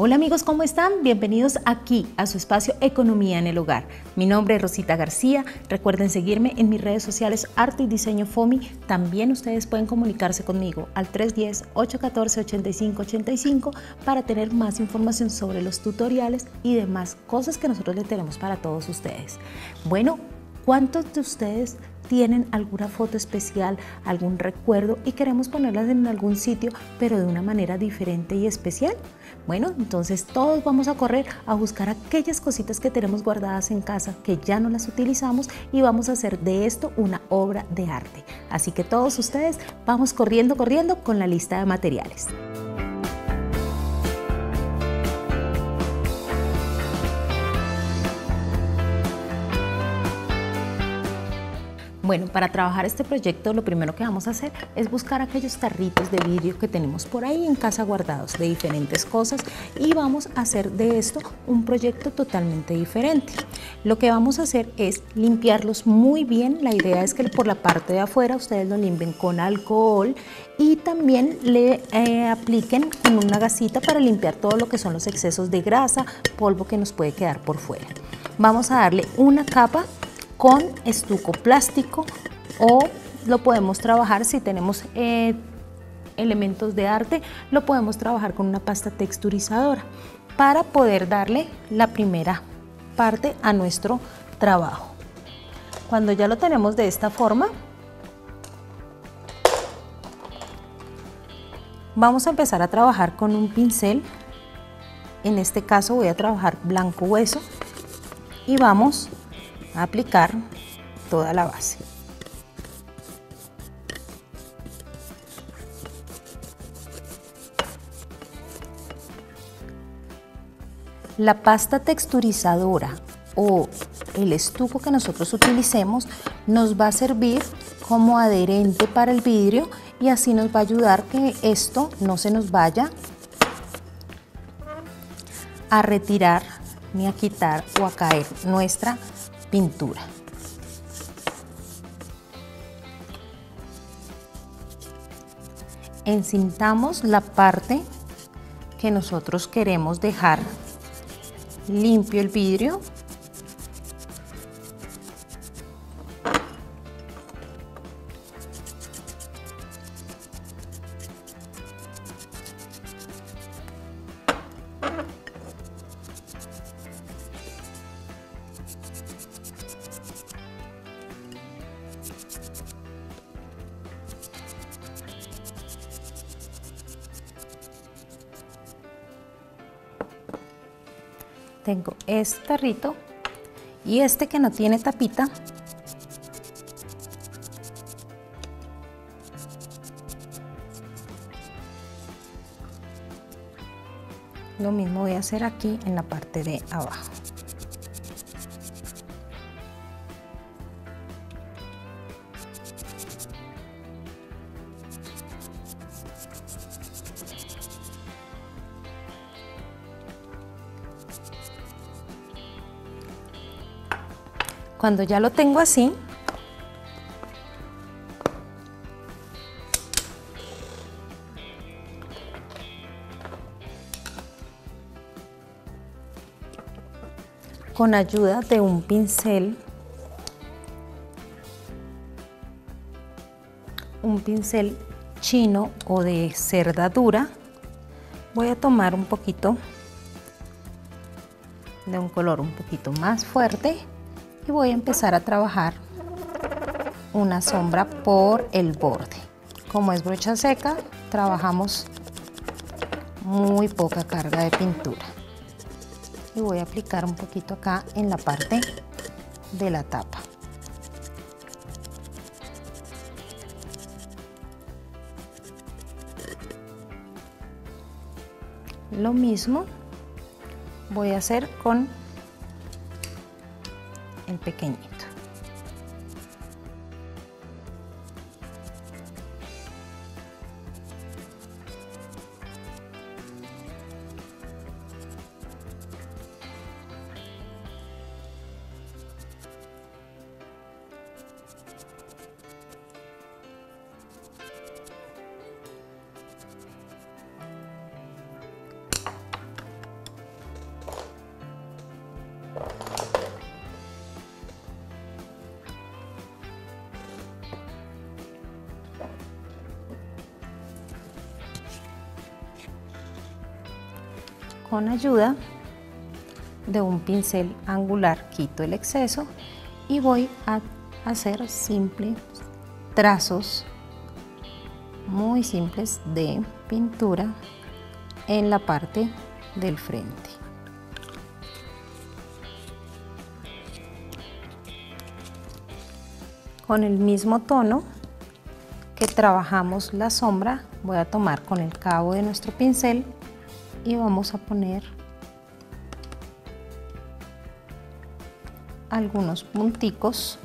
Hola amigos, ¿cómo están? Bienvenidos aquí a su espacio Economía en el Hogar. Mi nombre es Rosita García. Recuerden seguirme en mis redes sociales Arte y Diseño FOMI. También ustedes pueden comunicarse conmigo al 310-814-8585 para tener más información sobre los tutoriales y demás cosas que nosotros le tenemos para todos ustedes. Bueno, ¿cuántos de ustedes tienen alguna foto especial, algún recuerdo y queremos ponerlas en algún sitio, pero de una manera diferente y especial? Bueno, entonces todos vamos a correr a buscar aquellas cositas que tenemos guardadas en casa que ya no las utilizamos y vamos a hacer de esto una obra de arte. Así que todos ustedes vamos corriendo, corriendo con la lista de materiales. Bueno, para trabajar este proyecto lo primero que vamos a hacer es buscar aquellos tarritos de vidrio que tenemos por ahí en casa guardados de diferentes cosas y vamos a hacer de esto un proyecto totalmente diferente. Lo que vamos a hacer es limpiarlos muy bien, la idea es que por la parte de afuera ustedes lo limpien con alcohol y también le eh, apliquen con una gasita para limpiar todo lo que son los excesos de grasa, polvo que nos puede quedar por fuera. Vamos a darle una capa con estuco plástico o lo podemos trabajar si tenemos eh, elementos de arte, lo podemos trabajar con una pasta texturizadora para poder darle la primera parte a nuestro trabajo. Cuando ya lo tenemos de esta forma, vamos a empezar a trabajar con un pincel. En este caso voy a trabajar blanco hueso y vamos aplicar toda la base. La pasta texturizadora o el estuco que nosotros utilicemos nos va a servir como adherente para el vidrio y así nos va a ayudar que esto no se nos vaya a retirar ni a quitar o a caer nuestra pintura. Encintamos la parte que nosotros queremos dejar limpio el vidrio tengo este tarrito y este que no tiene tapita. Lo mismo voy a hacer aquí en la parte de abajo Cuando ya lo tengo así, con ayuda de un pincel, un pincel chino o de cerdadura, voy a tomar un poquito de un color un poquito más fuerte y voy a empezar a trabajar una sombra por el borde. Como es brocha seca, trabajamos muy poca carga de pintura. Y voy a aplicar un poquito acá en la parte de la tapa. Lo mismo voy a hacer con el pequeñito. Con ayuda de un pincel angular quito el exceso y voy a hacer simples trazos muy simples de pintura en la parte del frente. Con el mismo tono que trabajamos la sombra, voy a tomar con el cabo de nuestro pincel y vamos a poner algunos punticos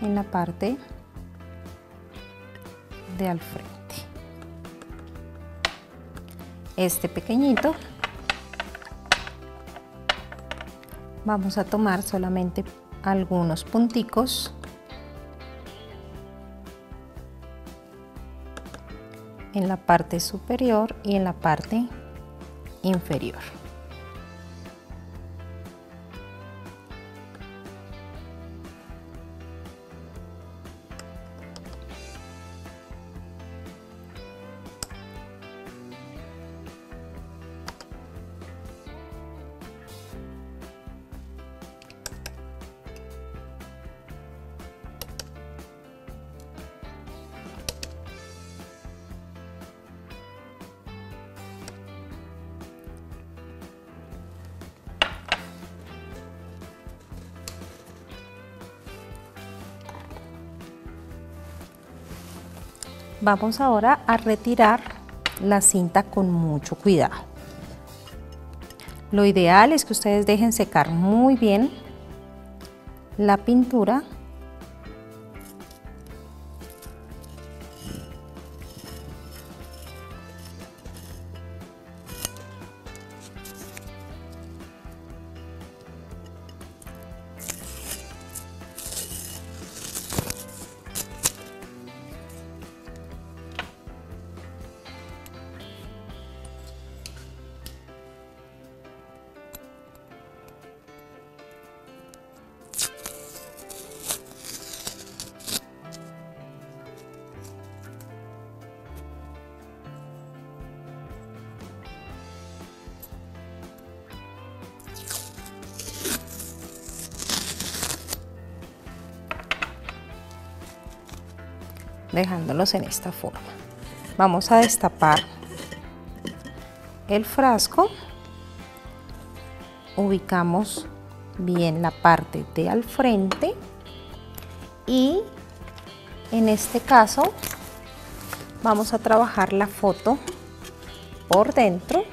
en la parte de al frente. Este pequeñito vamos a tomar solamente algunos punticos en la parte superior y en la parte inferior. Vamos ahora a retirar la cinta con mucho cuidado. Lo ideal es que ustedes dejen secar muy bien la pintura dejándolos en esta forma. Vamos a destapar el frasco, ubicamos bien la parte de al frente. Y en este caso vamos a trabajar la foto por dentro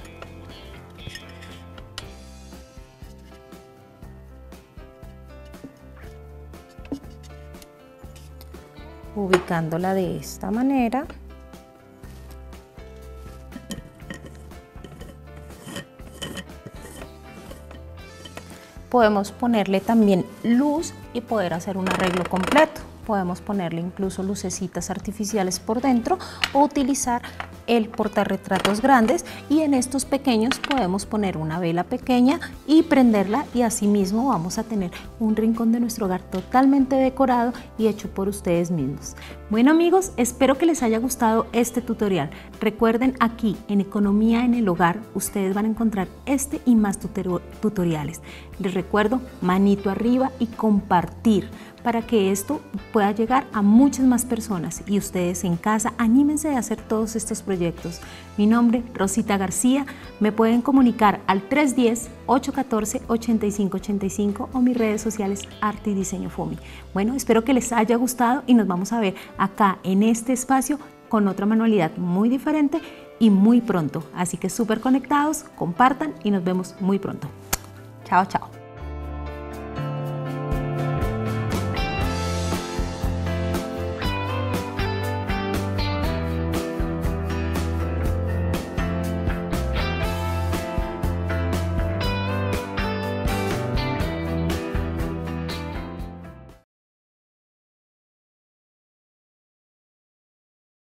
ubicándola de esta manera. Podemos ponerle también luz y poder hacer un arreglo completo. Podemos ponerle incluso lucecitas artificiales por dentro o utilizar el portarretratos grandes y en estos pequeños podemos poner una vela pequeña y prenderla y asimismo vamos a tener un rincón de nuestro hogar totalmente decorado y hecho por ustedes mismos. Bueno amigos, espero que les haya gustado este tutorial. Recuerden aquí en Economía en el Hogar ustedes van a encontrar este y más tutoriales. Les recuerdo manito arriba y compartir para que esto pueda llegar a muchas más personas y ustedes en casa anímense a hacer todos estos proyectos. Mi nombre, Rosita García, me pueden comunicar al 310-814-8585 o mis redes sociales Arte y Diseño FOMI. Bueno, espero que les haya gustado y nos vamos a ver acá en este espacio con otra manualidad muy diferente y muy pronto. Así que súper conectados, compartan y nos vemos muy pronto. Chao, chao.